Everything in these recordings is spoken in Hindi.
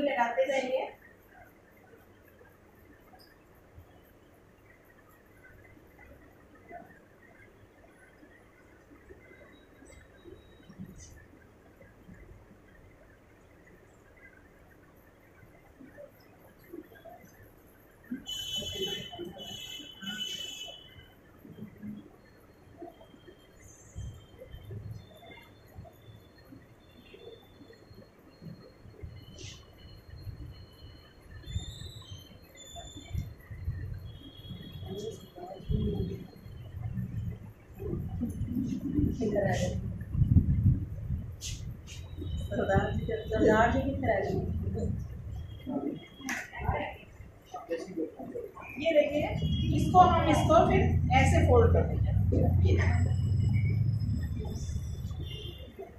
लगाते जाइए सरदार जी ये देखिए इसको हम इसको फिर ऐसे फोल्ड कर देंगे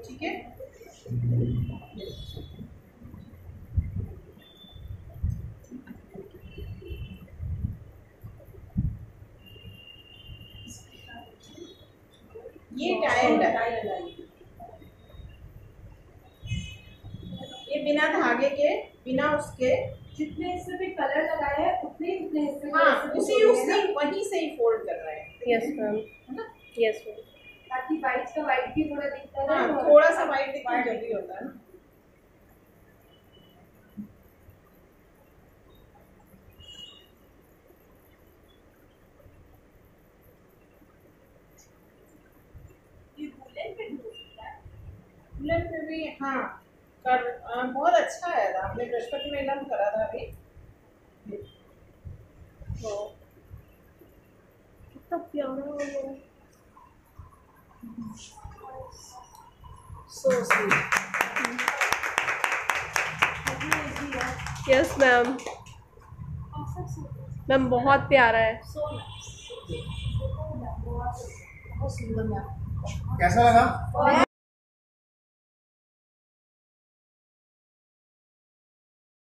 ठीक है? ये है। ये बिना धागे के बिना उसके। जितने हिस्से पे कलर लगाया है उतने उतने हिस्से हाँ उसी उसी वहीं से ही फोल्ड कर रहे हैं। यस मैम है ना? यस मैम ताकि वाइट का वाइट भी थोड़ा दिखता है हाँ थोड़ा सा वाइट दिखना ज़रूरी होता है ना। दुल्हन पे भी हाँ कर आ, बहुत अच्छा है आपने बृहस्पति में लम करा था अभी। तो कितना प्यारा है so sweet yes ma'am ma'am बहुत प्यारा है। कैसा लगा?